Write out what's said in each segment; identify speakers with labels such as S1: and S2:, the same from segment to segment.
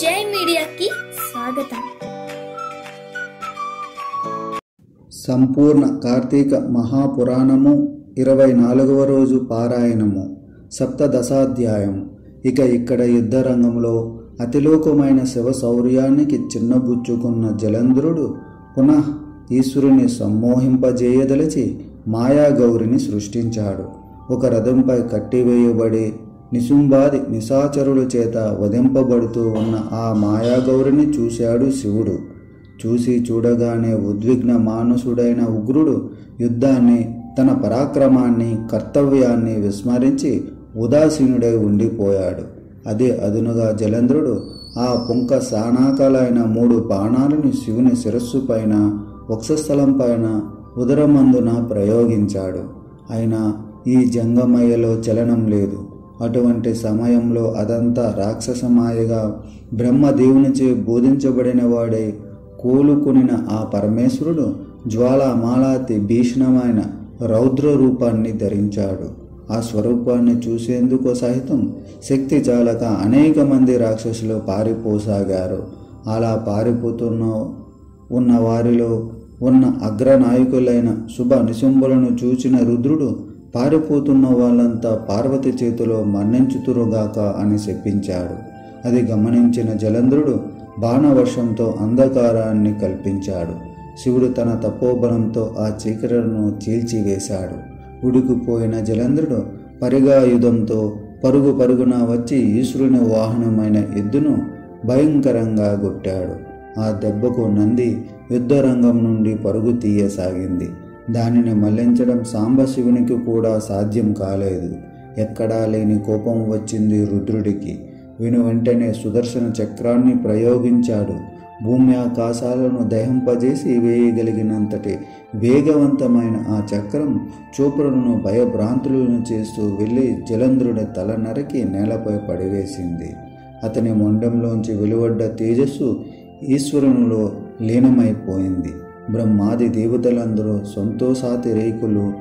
S1: జై మీడియాకి స్వాగతం.
S2: సంపూర్ణ కార్తీక మహాపురాణము ఇరవై నాలుగవ రోజు పారాయణము సప్తదశాధ్యాయం. ఇక ఇక్కడ యుద్ధరంగంలో అతిలోకమైన శివ శౌర్యానికి చిన్నబుచ్చుకున్న జలంధ్రుడు పునః ఈశ్వరుని సమ్మోహింపజేయదలిచి మాయాగౌరిని సృష్టించాడు. ఒక రథంపై కట్టివేయబడి నిసుంబాది నిశాచరుల చేత వధింపబడుతూ ఉన్న ఆ మాయాగౌరిని చూశాడు శివుడు. చూసి చూడగానే ఉద్విగ్న మానసుడైన ఉగ్రుడు యుద్ధాన్ని తన పరాక్రమాన్ని కర్తవ్యాన్ని విస్మరించి ఉదాసీనుడై ఉండిపోయాడు. అదే అదునుగా జలంధ్రుడు ఆ పుంక సానాకాలైన మూడు బాణాలను శివుని శిరస్సు పైన వక్షస్థలం పైన ఉదరమందున ప్రయోగించాడు. అయినా ఈ జంగమయ్యలో చలనం లేదు. అటువంటి సమయంలో అదంతా రాక్షసమాయగా బ్రహ్మదేవునిచే బోధించబడిన వాడై కూలుకొనిన ఆ పరమేశ్వరుడు జ్వాలామాలాతి భీషణమైన రౌద్ర రూపాన్ని ధరించాడు. ఆ స్వరూపాన్ని చూసేందుకు సహితం శక్తి చాలక అనేక మంది రాక్షసులు పారిపోసాగారు. అలా పారిపోతున్న ఉన్న వారిలో ఉన్న అగ్రనాయకులైన శుభ నిశుంభులను చూచిన రుద్రుడు పారిపోతున్న వాళ్ళంతా పార్వతి చేతిలో మన్నించుతురుగాక అని చెప్పించాడు అది గమనించిన జలంధ్రుడు బాణవర్షంతో అంధకారాన్ని కల్పించాడు. శివుడు తన తపోబలంతో ఆ చీకరులను చీల్చివేశాడు. ఉడికిపోయిన జలంధ్రుడు పరిగాయుధంతో పరుగు పరుగున వచ్చి ఈశ్వరుని వాహనమైన ఎద్దును భయంకరంగా కొట్టాడు. ఆ దెబ్బకు నంది యుద్ధరంగం నుండి పరుగు తీయసాగింది. దానిని మళ్ళించడం సాంబశివునికి కూడా సాధ్యం కాలేదు. ఎక్కడా లేని కోపం వచ్చింది రుద్రుడికి. విను వెంటనే సుదర్శన చక్రాన్ని ప్రయోగించాడు. భూమి ఆకాశాలను దహింపజేసి వేయగలిగినంతటి వేగవంతమైన ఆ చక్రం చూపులను భయభ్రాంతులను చేస్తూ వెళ్ళి జలంధ్రుడి తల నరికి నేలపై పడివేసింది. అతని మొండంలోంచి వెలువడ్డ తేజస్సు ఈశ్వరునిలో లీనమైపోయింది. బ్రహ్మాది దేవతలందరూ సంతోషాతి రేకులు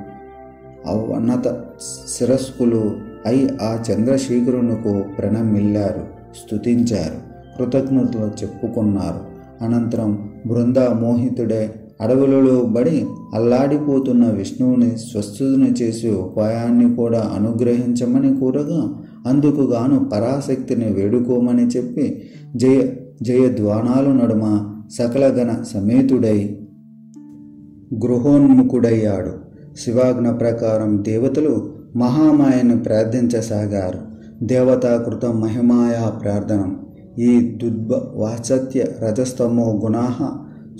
S2: అవన్నత శిరస్కులు అయి ఆ చంద్రశేఖరునికు ప్రణమిల్లారు స్తుతించారు కృతజ్ఞతలు చెప్పుకున్నారు. అనంతరం బృందా మోహితుడే అడవులలో బడి అల్లాడిపోతున్న విష్ణువుని స్వస్థుని చేసి ఉపాయాన్ని కూడా అనుగ్రహించమని కోరగా అందుకు గాను పరాశక్తిని వేడుకోమని చెప్పి జయ జయధ్వానాలు నడుమ సకలగణ సమేతుడై గృహోన్ముఖుడయ్యాడు. శివాజ్ఞ ప్రకారం దేవతలు మహామాయను ప్రార్థించసాగారు. దేవతాకృత మహిమాయా ప్రార్థనం. ఈ దుద్భ వాచత్య రజస్తమో గుణా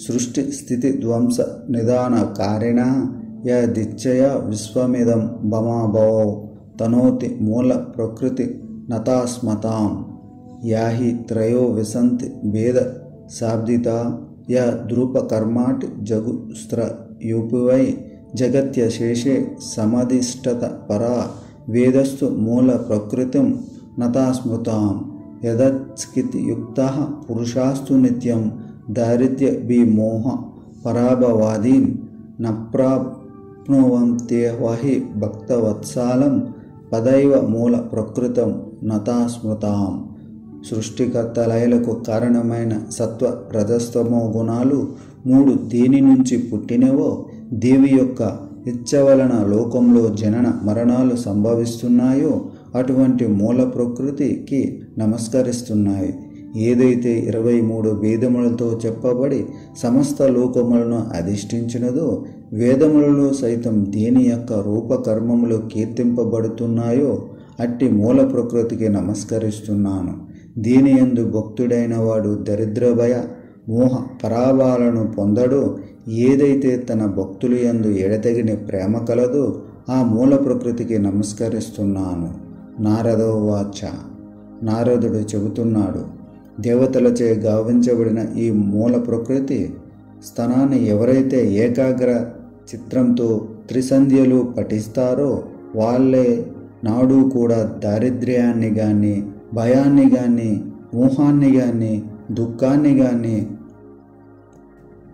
S2: సృష్టి స్థితి ధ్వంస నిదాన కారిణ యదిచ్చయ విశ్వమిదం భమాభవో తనోతి మూల ప్రకృతి నతాస్మతాం. యాహి త్రయో విసంతి భేద శాబ్దిత या यद्रुपकर्माट् जगुस्त्र युपवै जगत्यशेषे समधिष्ठतपरा वेदस्तु मूलप्रकृतिं नतास्मृतां यदचितयुक्तः पुरुषास्तु नित्यं दारिद्र्यभिमोह पराभवादीन् न प्राप्नुवन्त्येव हि भक्तवत्सालं पदैव मूलप्रकृतं नतास्मृताम्। సృష్టికర్త లయలకు కారణమైన సత్వ రజస్తమో గుణాలు మూడు దేని నుంచి పుట్టినవో దేవి యొక్క ఇచ్చ వలన లోకంలో జనన మరణాలు సంభవిస్తున్నాయో అటువంటి మూల ప్రకృతికి నమస్కరిస్తున్నాయి. ఏదైతే ఇరవై మూడు వేదములతో చెప్పబడి సమస్త లోకములను అధిష్ఠించినదో వేదములలో సైతం దేని యొక్క రూపకర్మములు కీర్తింపబడుతున్నాయో అట్టి మూల ప్రకృతికి నమస్కరిస్తున్నాను. దీనియందు భక్తుడైన వాడు దరిద్రభయ మోహ పరాభాలను పొందడో. ఏదైతే తన భక్తులు ఎందు ఎడతగిని ప్రేమ కలదో ఆ మూల ప్రకృతికి నమస్కరిస్తున్నాను. నారదోవాచ నారదుడు చెబుతున్నాడు దేవతలచే గావించబడిన ఈ మూల ప్రకృతి స్థనాన్ని ఎవరైతే ఏకాగ్ర చిత్రంతో త్రిసంధ్యలు పఠిస్తారో వాళ్ళే నాడు కూడా దారిద్ర్యాన్ని కానీ భయాన్ని కానీ మోహాన్ని కానీ దుఃఖాన్ని కానీ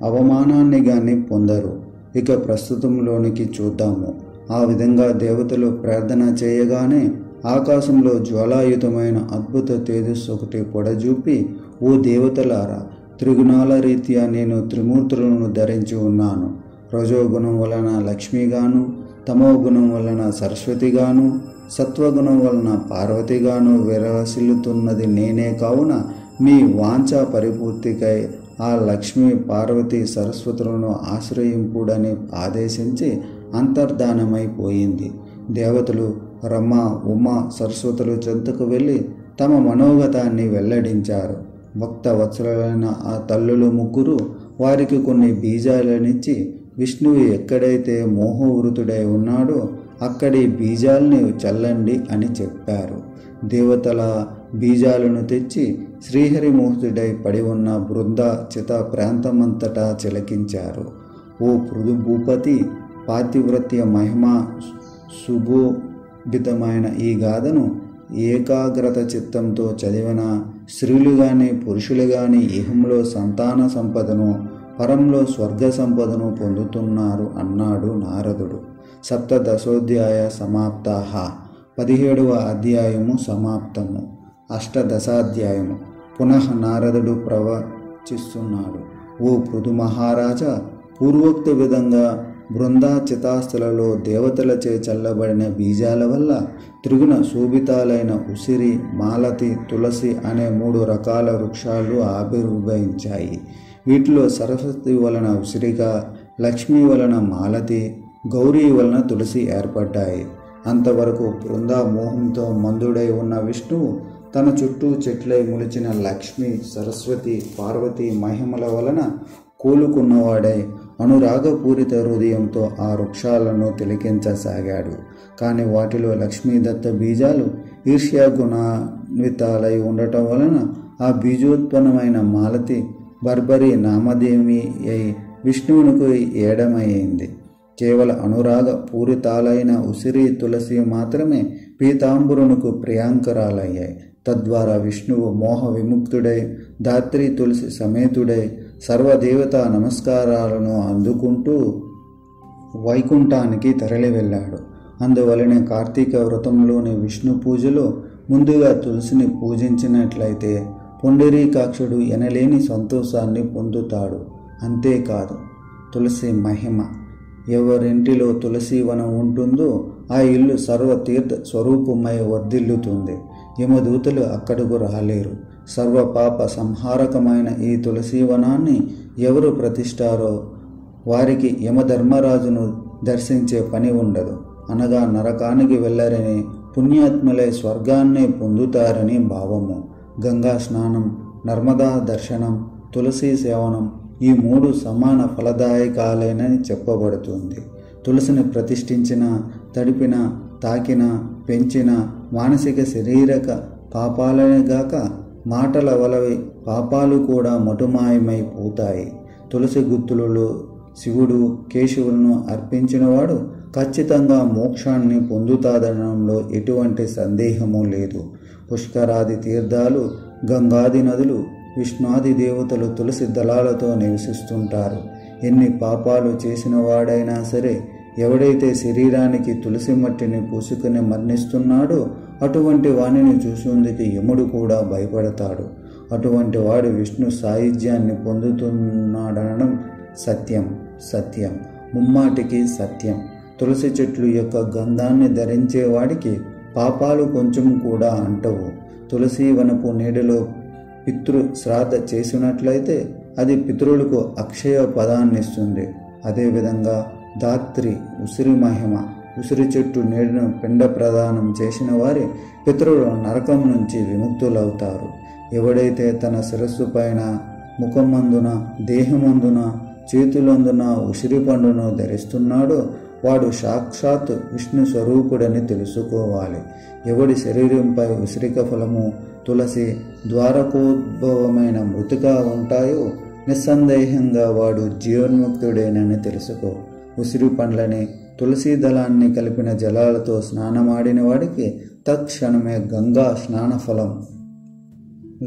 S2: అవమానాన్ని కానీ పొందరు. ఇక ప్రస్తుతంలోనికి చూద్దాము. ఆ విధంగా దేవతలు ప్రార్థన చేయగానే ఆకాశంలో జ్వాలాయుతమైన అద్భుత తేజస్సు ఒకటి పొడజూపి ఓ దేవతలారా త్రిగుణాల రీత్యా నేను త్రిమూర్తులను ధరించి ఉన్నాను. రజోగుణం వలన లక్ష్మిగాను తమోగుణం వలన సరస్వతిగాను సత్వగుణం వలన పార్వతిగాను విరసిల్లుతున్నది నేనే కావున మీ వాంఛ పరిపూర్తికై ఆ లక్ష్మి పార్వతి సరస్వతులను ఆశ్రయింపుడని ఆదేశించి అంతర్ధానమైపోయింది దేవతలు రమ ఉమ సరస్వతులు చెంతకు వెళ్ళి తమ మనోగతాన్ని వెల్లడించారు. భక్త వత్సలైన ఆ తల్లులు ముగ్గురు వారికి కొన్ని బీజాలనిచ్చి విష్ణువు ఎక్కడైతే మోహవృతుడై ఉన్నాడో అక్కడి బీజాల్ని చల్లండి అని చెప్పారు. దేవతల బీజాలను తెచ్చి శ్రీహరిమూర్తుడై పడి ఉన్న బృంద చిత ప్రాంతమంతటా చిలకించారు. ఓ పృథు భూపతి పాతివ్రత్య మహిమ సుభోభితమైన ఈ గాథను ఏకాగ్రత చిత్తంతో చదివిన స్త్రీలు కానీ పురుషులు కానీ ఇహంలో సంతాన సంపదను పరంలో స్వర్గ సంపదను పొందుతున్నారు అన్నాడు నారదుడు. సప్తదశోధ్యాయ సమాప్తాహ. పదిహేడవ అధ్యాయము సమాప్తము. అష్టదశాధ్యాయము పునః నారదుడు ప్రవచిస్తున్నాడు. ఓ పృథు మహారాజా పూర్వోక్త విధంగా బృందా చితాస్తులలో దేవతలచే చల్లబడిన బీజాల వల్ల త్రిగుణ శోభితాలైన ఉసిరి మాలతి తులసి అనే మూడు రకాల వృక్షాలు ఆవిర్భవించాయి. వీటిలో సరస్వతి వలన ఉసిరిక లక్ష్మి వలన మాలతి గౌరీ వలన తులసి ఏర్పడ్డాయి. అంతవరకు బృందా మోహంతో మందుడై ఉన్న విష్ణువు తన చుట్టూ చెట్లై ములిచిన లక్ష్మి సరస్వతి పార్వతి మహిమల వలన కోలుకున్నవాడై అనురాగపూరిత హృదయంతో ఆ వృక్షాలను తిలకించసాగాడు. కానీ వాటిలో లక్ష్మీదత్త బీజాలు ఈర్ష్యాగుణాన్వితాలై ఉండటం వలన ఆ బీజోత్పన్నమైన మాలతి బర్బరి నామదేవి అయి విష్ణువునికి ఏడమయ్యింది. కేవల అనురాగ పూరితాలైన ఉసిరి తులసి మాత్రమే పీతాంబరునికి ప్రియాంకరాలయ్యాయి. తద్వారా విష్ణువు మోహ విముక్తుడై ధాత్రి తులసి సమేతుడై సర్వదేవతా నమస్కారాలను అందుకుంటూ వైకుంఠానికి తరలి వెళ్ళాడు అందువలనే కార్తీక వ్రతంలోని విష్ణు పూజలో ముందుగా తులసిని పూజించినట్లయితే పుండరీకాక్షుడు ఎనలేని సంతోషాన్ని పొందుతాడు. అంతేకాదు తులసి మహిమ. ఎవరింటిలో తులసి వనం ఉంటుందో ఆ ఇల్లు సర్వతీర్థ స్వరూపమై వర్ధిల్లుతుంది. యమదూతలు అక్కడకు రాలేరు. సర్వ పాప సంహారకమైన ఈ తులసీవనాన్ని ఎవరు ప్రతిష్టారో వారికి యమధర్మరాజును దర్శించే పని ఉండదు. అనగా నరకానికి వెళ్ళరని పుణ్యాత్ములై స్వర్గాన్నే పొందుతారని భావము. గంగా స్నానం నర్మదా దర్శనం తులసి సేవనం ఈ మూడు సమాన ఫలదాయకాలేనని చెప్పబడుతుంది. తులసిని ప్రతిష్ఠించిన తడిపిన తాకిన పెంచిన మానసిక శరీరక పాపాలనే గాక మాటల వలవి పాపాలు కూడా మటుమాయమై పోతాయి. తులసి గుత్తులలో శివుడు కేశవులను అర్పించినవాడు ఖచ్చితంగా మోక్షాన్ని పొందుతాదనడంలో ఎటువంటి సందేహము లేదు. పుష్కరాది తీర్థాలు గంగాది నదులు విష్ణాది దేవతలు తులసి దళాలతో నివసిస్తుంటారు. ఎన్ని పాపాలు చేసిన వాడైనా సరే ఎవడైతే శరీరానికి తులసి మట్టిని పూసుకుని మరణిస్తున్నాడో అటువంటి వాణిని చూసేందుకు యముడు కూడా భయపడతాడు. అటువంటి వాడు విష్ణు సాయుధ్యాన్ని పొందుతున్నాడనడం సత్యం సత్యం. ముమ్మాటికి సత్యం. తులసి చెట్లు యొక్క గంధాన్ని ధరించేవాడికి పాపాలు కొంచెం కూడా అంటవు. తులసి వనపు నీడలో పితృ శ్రాద్ధ చేసినట్లయితే అది పితృలకు అక్షయ పదాన్నిస్తుంది. అదేవిధంగా ధాత్రి ఉసిరి మహిమ ఉసిరి చెట్టు నీడను పిండ ప్రదానం చేసిన వారి పితరులు నరకం నుంచి విముక్తులవుతారు. ఎవడైతే తన శిరస్సు పైన ముఖమందున దేహమందున చేతులందున ఉసిరి పండును ధరిస్తున్నాడో వాడు సాక్షాత్ విష్ణు స్వరూపుడని తెలుసుకోవాలి. ఎవడి శరీరంపై ఉసిరిక ఫలము తులసి ద్వారకోద్భవమైన మృతిగా ఉంటాయో నిస్సందేహంగా వాడు జీవన్ముక్తుడేనని తెలుసుకో. ఉసిరి పండ్లని తులసి దళాన్ని కలిపిన జలాలతో స్నానమాడిన వాడికి తత్క్షణమే గంగా స్నానఫలం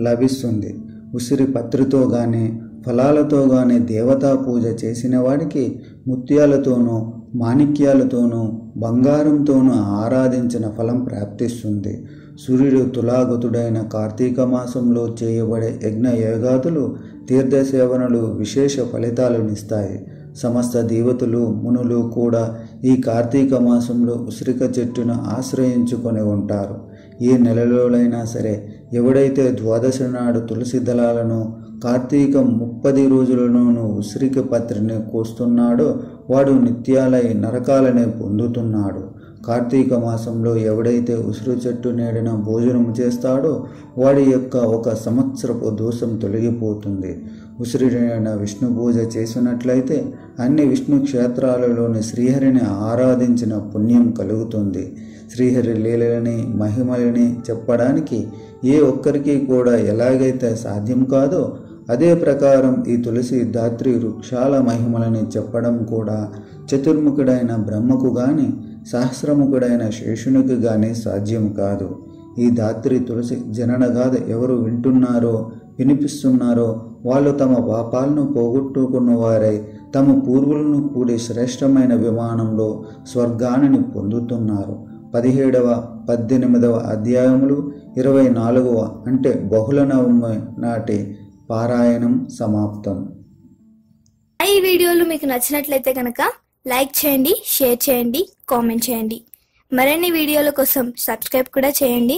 S2: లభిస్తుంది. ఉసిరి పత్రితో గాని ఫలాలతో గాని దేవతా పూజ చేసిన వాడికి ముత్యాలతోనూ మాణిక్యాలతోనూ బంగారంతోనూ ఆరాధించిన ఫలం ప్రాప్తిస్తుంది. సూర్యుడు తులాగతుడైన కార్తీక మాసంలో చేయబడే యజ్ఞ యోగాదులు తీర్థసేవనలు విశేష ఫలితాలనిస్తాయి. సమస్త దేవతలు మునులు కూడా ఈ కార్తీక మాసంలో ఉసిరిక చెట్టును ఆశ్రయించుకొని ఉంటారు. ఏ నెలలోనైనా సరే ఎవడైతే ద్వాదశ నాడు తులసి దళాలను కార్తీకం ముప్పది రోజులలోనూ ఉసిరిక పత్రిని కోస్తున్నాడో వాడు నిత్యాలై నరకాలనే పొందుతున్నాడు. కార్తీక మాసంలో ఎవడైతే ఉసిరు చెట్టు నేడిన భోజనం చేస్తాడో వాడి యొక్క ఒక సంవత్సరపు దోషం తొలగిపోతుంది. ఉసిరినైన విష్ణు పూజ చేసినట్లయితే అన్ని విష్ణు క్షేత్రాలలోని శ్రీహరిని ఆరాధించిన పుణ్యం కలుగుతుంది. శ్రీహరి లీలలని మహిమలని చెప్పడానికి ఏ ఒక్కరికి కూడా ఎలాగైతే సాధ్యం కాదో అదే ప్రకారం ఈ తులసి ధాత్రి వృక్షాల మహిమలని చెప్పడం కూడా చతుర్ముఖుడైన బ్రహ్మకు గాని సహస్రముఖుడైన శేషునికి గాని సాధ్యం కాదు. ఈ ధాత్రి తులసి జననగాథ ఎవరు వింటున్నారో వినిపిస్తున్నారో వాళ్ళు తమ పాపాలను పోగొట్టుకున్న వారై తమ పూర్వులను కూడి శ్రేష్టమైన విమానంలో స్వర్గాన్ని పొందుతున్నారు. పదిహేడవ పద్దెనిమిదవ అధ్యాయములు ఇరవై నాలుగవ అంటే బహుళ నవమి నాటి పారాయణం సమాప్తం.
S1: ఈ వీడియోలు మీకు నచ్చినట్లయితే కనుక లైక్ చేయండి షేర్ చేయండి కామెంట్ చేయండి. మరిన్ని వీడియోల కోసం సబ్స్క్రైబ్ కూడా చేయండి.